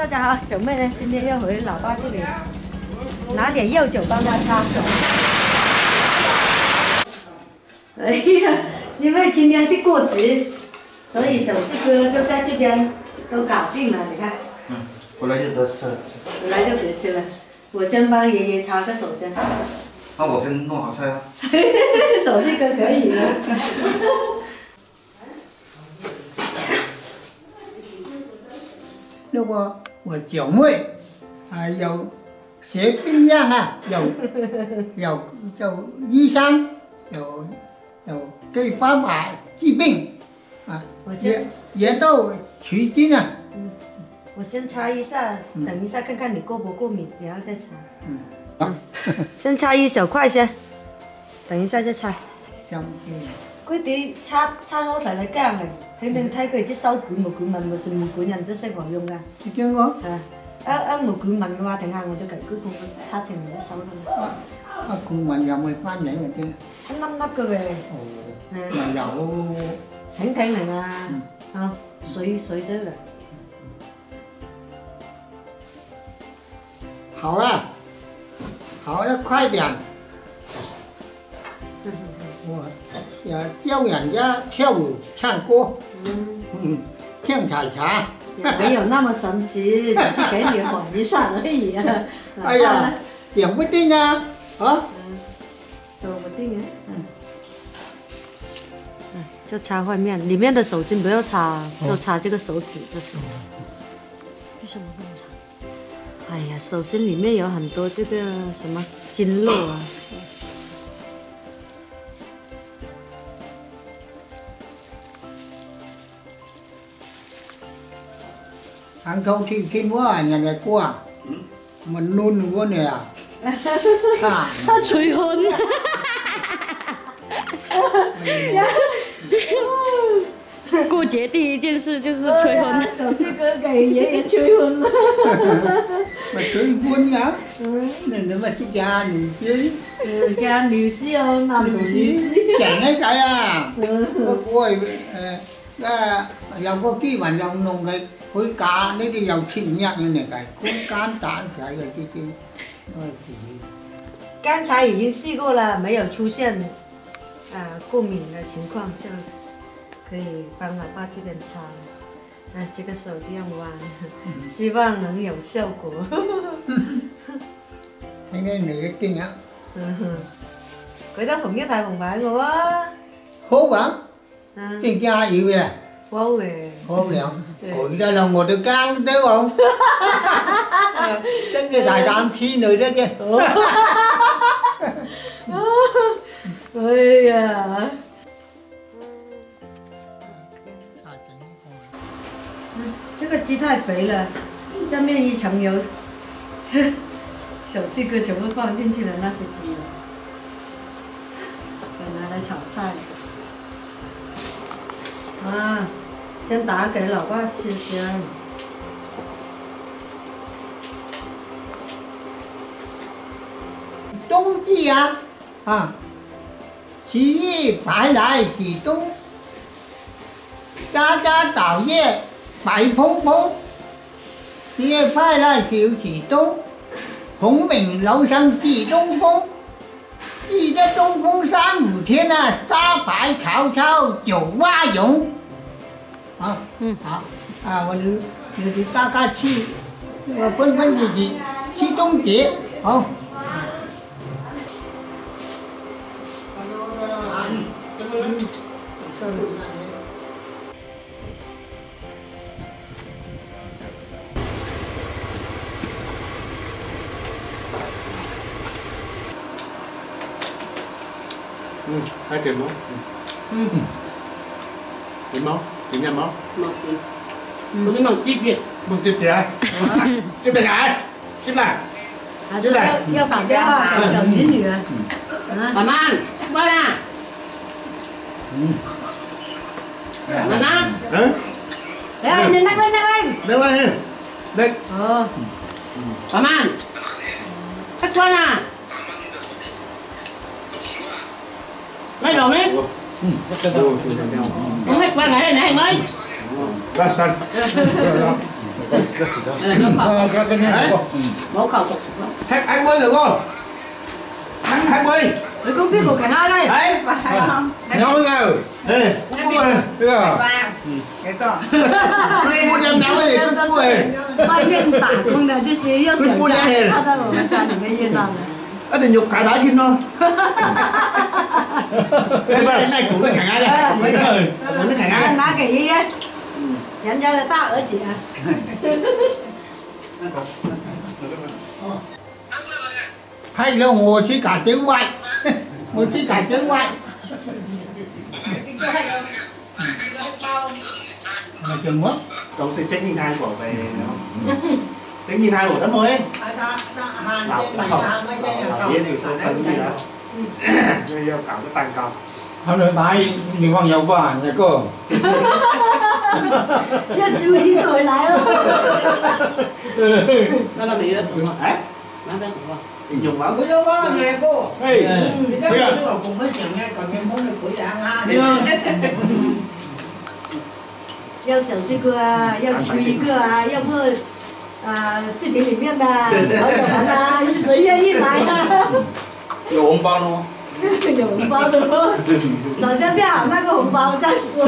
大家好，九妹呢，今天要回老爸这里拿点药酒帮他擦手。哎呀，因为今天是过节，所以首饰哥就在这边都搞定了。你看，嗯，回来就得吃了。回来就别吃了。我先帮爷爷擦个手先。那我先弄好菜啊。首饰哥可以了。如果我九妹啊有学病样啊，有有有医生，有有给办法治病啊，我先也也都取经啊。我先擦一下，等一下看看你过不过敏，然后再擦。嗯，啊，先擦一小块先，等一下再擦。相信 cái đi cha cha hốt lại lấy càng này thế nên thay cái chứ sau cứ một cứ mình một sừng một cứ nhận tới sẽ còn dùng ra chị kiêng có à à à một cứ mình qua thằng hàng người ta cậy cứ cùng cha chừng nó sau luôn à cùng mình giàu mới phát nhảy rồi chứ hắn năm nắp cơ về mà giàu thánh thánh này à, à, suy suy tới rồi hảo à hảo nó khoai biển 我。也教人家跳舞、唱歌，嗯，嗯，唱彩茶。也没有那么神奇，只是给你哄一下而已啊。哎呀，讲不定啊，啊，说不定啊。嗯。就擦外面，里面的手心不要擦，就擦这个手指的手。为什么不能擦？哎呀，手心里面有很多这个什么经络啊。ăn câu thì khi quá à nhà này qua à? ừ. mình luôn mua này à? Trời hôn. Dạ. Cô chế thì trên sự chứ sự chơi hôn. Sở sư cơ gầy dễ chơi hôn. Mà chơi buôn nhá. Nên nó mà sẽ gà nụ chứ ừ, Gà nụ xí ôm nằm nụ xí. Chẳng hết cái à. Ừ. Có cô ấy cái dầu có kí mà dầu nông cái khối cá đấy thì dầu thịt nhạc như này cái, cũng cán tán xảy cái chứ chứ, nó gì. 刚才已经试过了，没有出现啊、过敏的情况，就可以帮老爸这边擦了。那、这个手这样弯，希望能有效果。 thế nên nữ kinh á, 佢都红一大红牌我啊， khô quá, 啊， 真加油嘅，好我，好两，佢真系我都家都好，真嘅。大胆吃，你真嘅，哎呀，这个鸡太肥了，下面一层油，小帅哥全部放进去了，那些鸡油，拿来炒菜。啊，先打给老爸吃先。冬季啊，啊，七月白来喜冬，家家早夜白蓬蓬，七月快来喜喜冬，红饼楼上祭东风，记得东风三五天啊，杀白曹操九蛙勇，啊，嗯好，啊，我留留给大概去，我分分自己去总结，好。ừ. hai tiền máu. Ừ. tiền máu tiền nhà máu. Có cái mỏng tiếp kìa. Mỏng tiếp kìa. Tiếp này cái tiếp này. Tiếp này. yêu cảm giác dạ. ừ. à sợ chiến gì à? Cảm ơn bao nha cảm ơn anh đây anh nâng lên. Nâng lên. Nâng lên đây cảm ơn các con à? Lấy đồ đi. Không hết qua này này mới. Ra sân. Bố khẩu cục. Hết anh mới được không? Thắng 20. Tôi cũng biết của cả hai đây. Đấy. Nhau rồi. Ê, cũng rồi. Được. Cái sao? Cô đem nắm đi, cô ơi. Bài miệng tả không là chứ xí yêu sửa cha. Ta ta bảo cha đừng nghe yên lòng này 到的。 Ở thì nhục cải đá chín thôi. Cái này này cũng là cải ai đây. Mấy cái cũng là cải 拿 ai. 拿给爷爷，人家的大儿子啊。 hay là hồ chỉ cả chữ ngoại hồ chỉ cả chữ ngoại là chừng mất Cậu sẽ tránh nhìn thai của về không? cái nhìn hàng của đất mới. Đào đào đọc thì sẽ sân gì đó. Ừ. Bây giờ cảm cái tàn cầm hôm nay tay mình hoàng dầu bà nhà cô. Giờ chú đi rồi lại nó làm gì đấy đấy nó đang dùng bảo bây giờ ba nghe cô. Thì ừ. cái đó cùng với chuyện nghe còn nghe muốn được quỷ đạn ha yêu sầu sư cơ yêu chú ý cơ à, yêu mơ 啊，视频里面的 老板啊，谁愿意来啊？有红包了吗？有红包的哦，首先变好那个红包再说。